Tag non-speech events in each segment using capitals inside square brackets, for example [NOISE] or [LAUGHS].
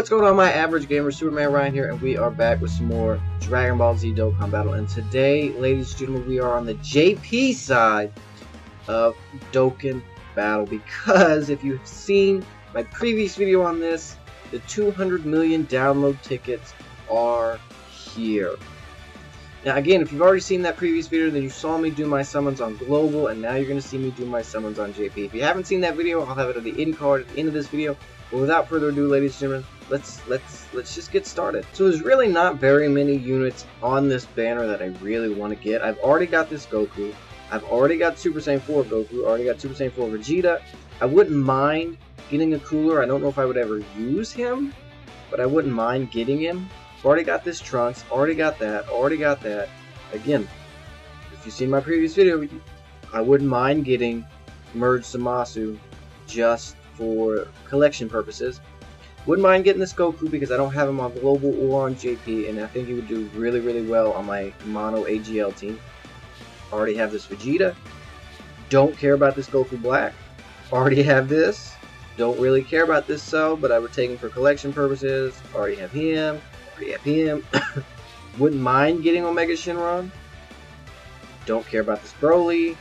What's going on my average gamer, Superman Rion here, and we are back with some more Dragon Ball Z Dokkan Battle. And today, ladies and gentlemen, we are on the JP side of Dokkan Battle. Because if you've seen my previous video on this, the 200 million download tickets are here. Now again, if you've already seen that previous video, then you saw me do my summons on Global, and now you're going to see me do my summons on JP. If you haven't seen that video, I'll have it at the end card at the end of this video. But without further ado, ladies and gentlemen, let's let's let's just get started. So there's really not very many units on this banner that I really want to get. I've already got this Goku. I've already got Super Saiyan 4 Goku. Already got Super Saiyan 4 Vegeta. I wouldn't mind getting a Cooler. I don't know if I would ever use him, but I wouldn't mind getting him. Already got this Trunks. Already got that. Already got that. Again, if you've seen my previous video, I wouldn't mind getting Merge Zamasu just for collection purposes. Wouldn't mind getting this Goku because I don't have him on Global or on JP, and I think he would do really, really well on my Mono AGL team. Already have this Vegeta. Don't care about this Goku Black. Already have this. Don't really care about this Cell, but I would take him for collection purposes. Already have him. Already have him. [COUGHS] Wouldn't mind getting Omega Shenron. Don't care about this Broly.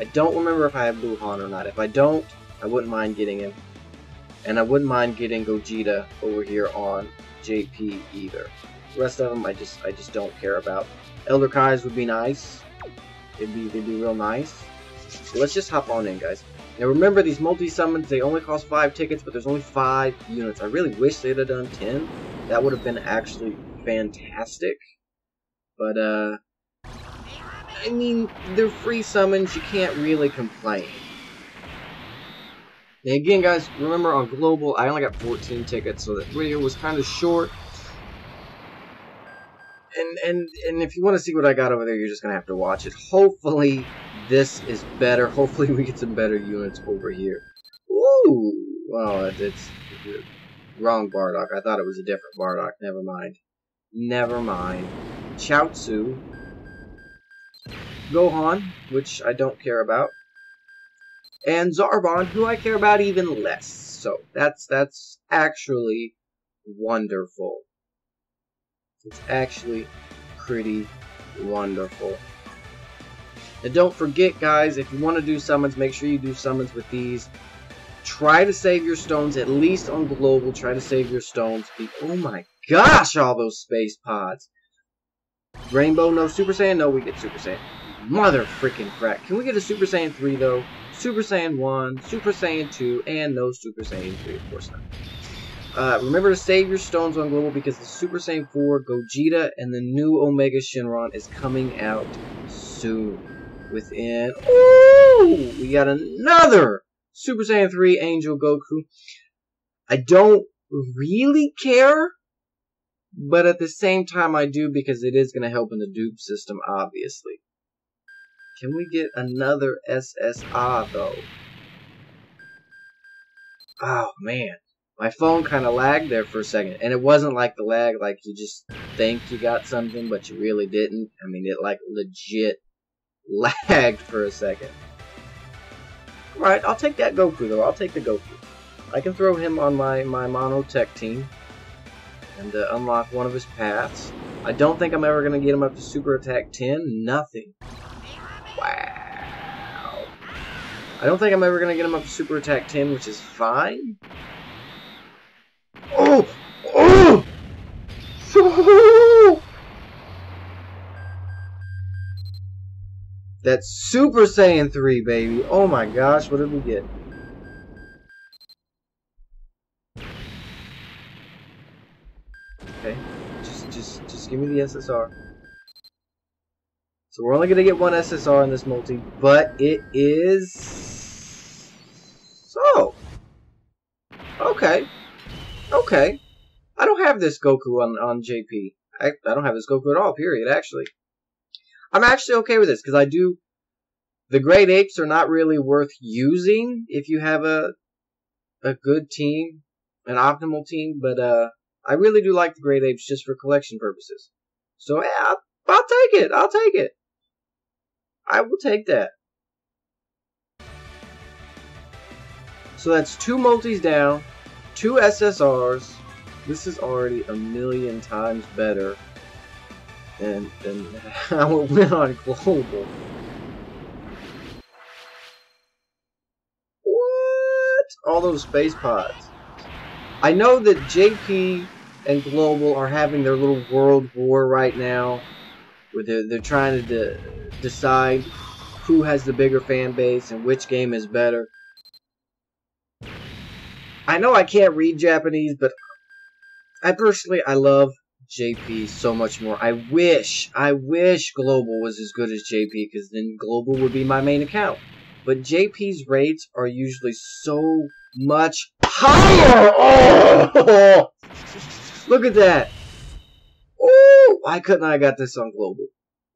I don't remember if I have Buuhan or not. If I don't, I wouldn't mind getting him. And I wouldn't mind getting Gogeta over here on JP either. The rest of them I just I just don't care about. Elder Kai's would be nice. It'd be they'd be real nice. So let's just hop on in guys. Now remember these multi-summons, they only cost 5 tickets, but there's only 5 units. I really wish they'd have done 10. That would have been actually fantastic. But uh I mean, they're free summons, you can't really complain. And again, guys, remember on Global, I only got 14 tickets, so that video was kind of short. And, and, and if you want to see what I got over there, you're just going to have to watch it. Hopefully, this is better. Hopefully, we get some better units over here. Ooh! Well, it's, it's wrong Bardock. I thought it was a different Bardock. Never mind. Never mind. Chaozu. Gohan, which I don't care about and Zarbon, who I care about even less. So that's that's actually wonderful. It's actually pretty wonderful. And don't forget, guys, if you want to do summons, make sure you do summons with these. Try to save your stones, at least on global. Try to save your stones. Oh my gosh, all those space pods. Rainbow, no Super Saiyan? No, we get Super Saiyan. Mother freaking crack. Can we get a Super Saiyan 3, though? Super Saiyan 1, Super Saiyan 2, and no Super Saiyan 3, of course not. Uh, remember to save your stones on Global because the Super Saiyan 4, Gogeta, and the new Omega Shenron is coming out soon. Within... Ooh! We got another Super Saiyan 3 Angel Goku. I don't really care, but at the same time I do because it is going to help in the dupe system, obviously. Can we get another SSR though? Oh man, my phone kind of lagged there for a second, and it wasn't like the lag like you just think you got something, but you really didn't. I mean, it like legit [LAUGHS] lagged for a second. Alright, I'll take that Goku though. I'll take the Goku. I can throw him on my, my Mono Tech team and uh, unlock one of his paths. I don't think I'm ever going to get him up to Super Attack 10. Nothing. I don't think I'm ever going to get him up to Super Attack 10, which is fine. Oh! Oh! oh! That's Super Saiyan 3, baby. Oh my gosh, what did we get? Okay. Just just just give me the SSR. So we're only to get one SSR in this multi, but it is... Okay. I don't have this Goku on, on JP. I, I don't have this Goku at all, period, actually. I'm actually okay with this, because I do... The Great Apes are not really worth using if you have a a good team, an optimal team, but uh, I really do like the Great Apes just for collection purposes. So yeah, I'll, I'll take it. I'll take it. I will take that. So that's two multis down, two SSRs, This is already a million times better than, than [LAUGHS] how it went on Global. What? All those space pods. I know that JP and Global are having their little world war right now, where they're, they're trying to de decide who has the bigger fan base and which game is better. I know I can't read Japanese, but I personally I love JP so much more. I wish, I wish Global was as good as JP, because then Global would be my main account. But JP's rates are usually so much higher. Oh! Look at that. Oh! Why couldn't I have got this on Global?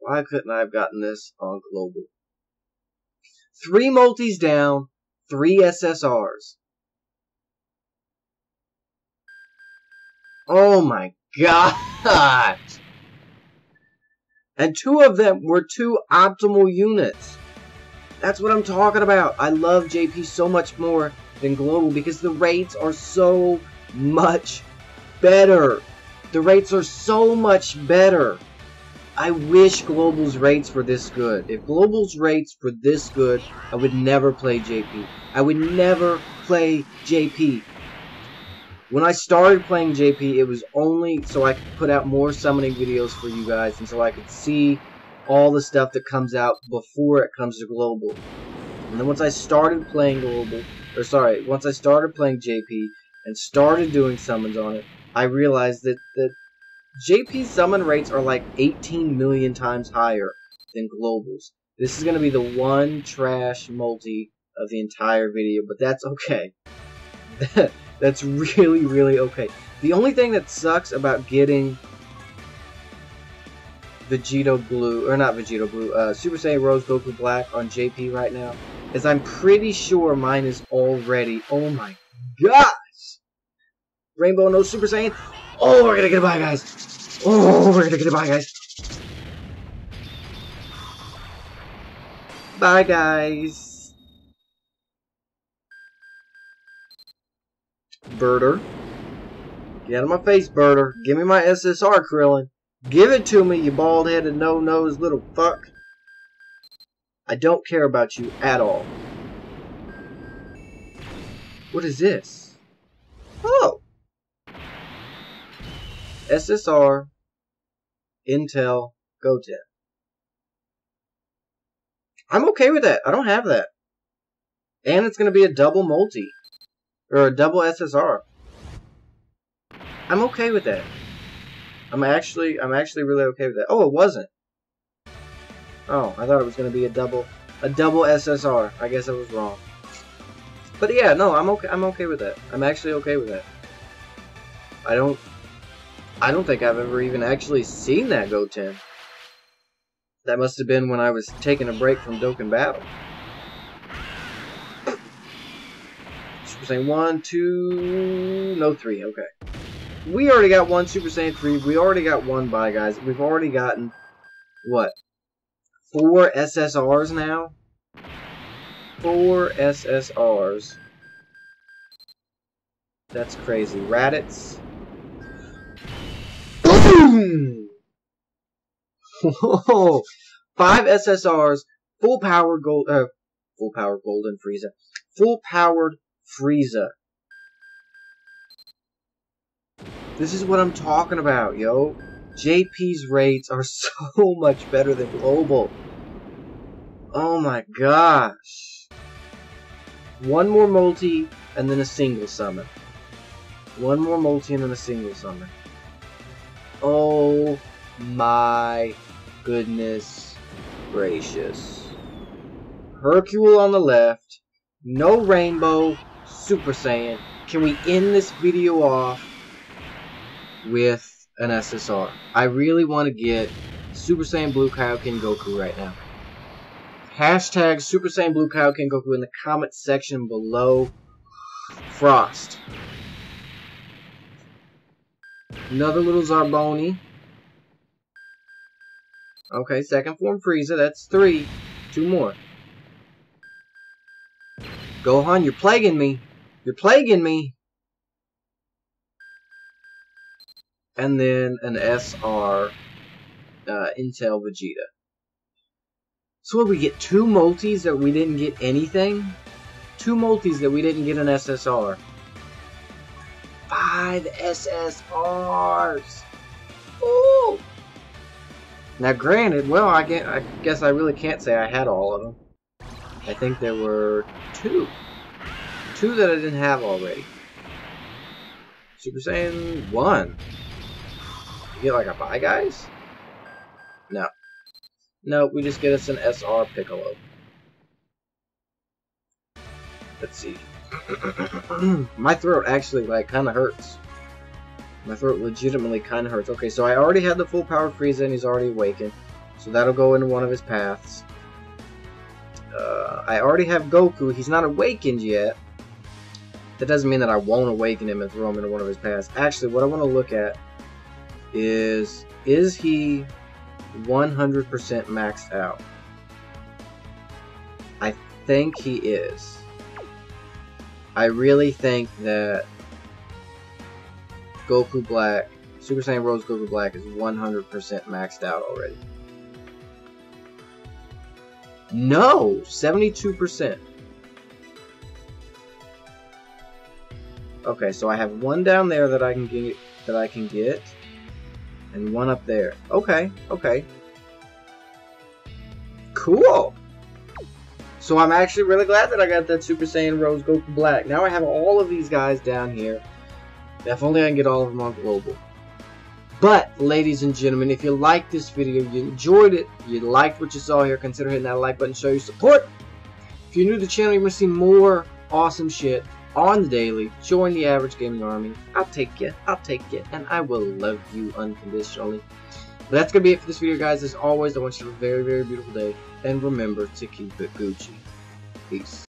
Why couldn't I have gotten this on Global? Three multis down, three SSRs. Oh my god! And two of them were two optimal units. That's what I'm talking about. I love JP so much more than Global because the rates are so much better. The rates are so much better. I wish Global's rates were this good. If Global's rates were this good, I would never play JP. I would never play JP. When I started playing JP, it was only so I could put out more summoning videos for you guys and so I could see all the stuff that comes out before it comes to Global. And then once I started playing Global, or sorry, once I started playing JP and started doing summons on it, I realized that, that JP summon rates are like 18 million times higher than Global's. This is going to be the one trash multi of the entire video, but that's okay. [LAUGHS] That's really, really okay. The only thing that sucks about getting Vegito Blue, or not Vegito Blue, uh, Super Saiyan Rose Goku Black on JP right now, is I'm pretty sure mine is already, oh my gosh! Rainbow no Super Saiyan. Oh, we're gonna get a buy, guys. Oh, we're gonna get a buy, guys. Bye, guys. Burter. Get out of my face, Burter. Give me my SSR, Krillin. Give it to me, you bald-headed, no-nose little fuck. I don't care about you at all. What is this? Oh! SSR, Intel, Goten. I'm okay with that. I don't have that. And it's going to be a double multi. Or a double SSR. I'm okay with that. I'm actually, I'm actually really okay with that. Oh, it wasn't. Oh, I thought it was to be a double, a double SSR. I guess I was wrong. But yeah, no, I'm okay. I'm okay with that. I'm actually okay with that. I don't, I don't think I've ever even actually seen that Goten. That must have been when I was taking a break from Dokkan Battle. Super Saiyan 1, 2, no 3, okay. We already got one Super Saiyan 3, we already got one by guys. We've already gotten, what, four SSRs now? Four SSRs. That's crazy. Raditz. Boom! [LAUGHS] Five SSRs, full power gold, uh, full power golden Frieza, full powered Frieza. This is what I'm talking about, yo. JP's rates are [LAUGHS] so much better than Global. Oh my gosh. One more multi and then a single summon. One more multi and then a single summon. Oh my goodness gracious. Hercule on the left. No rainbow. Super Saiyan, can we end this video off with an SSR? I really want to get Super Saiyan Blue Kaioken Goku right now. Hashtag Super Saiyan Blue Kaioken Goku in the comment section below. Frost. Another little Zarboni. Okay, second form Frieza. That's three. Two more. Gohan, you're plaguing me. You're plaguing me. and then an SR uh, Intel Vegeta. So what, we get two multis that we didn't get anything? Two multis that we didn't get an SSR. Five SSRs! Ooh! Now granted, well, I, I guess I really can't say I had all of them. I think there were two. Two that I didn't have already. Super Saiyan 1. You get like a buy guys? No. No, we just get us an SR Piccolo. Let's see. [CLEARS THROAT] My throat actually like kind of hurts. My throat legitimately kind of hurts. Okay, so I already had the full power Frieza and he's already awakened. So that'll go into one of his paths. Uh, I already have Goku. He's not awakened yet. That doesn't mean that I won't awaken him and throw him into one of his paths. Actually, what I want to look at is, is he 100% maxed out? I think he is. I really think that Goku Black, Super Saiyan Rose Goku Black is 100% maxed out already. No, 72%. Okay, so I have one down there that I can get that I can get, and one up there. Okay, okay. Cool. So I'm actually really glad that I got that Super Saiyan Rose Goku Black. Now I have all of these guys down here. If only I can get all of them on global. But, ladies and gentlemen, if you liked this video, you enjoyed it, you liked what you saw here, consider hitting that like button, show your support. If you're new to the channel, you want to see more awesome shit on the daily, join the average gaming army. I'll take you, I'll take you, and I will love you unconditionally. But that's going to be it for this video, guys. As always, I want you to have a very, very beautiful day. And remember to keep it Gucci. Peace.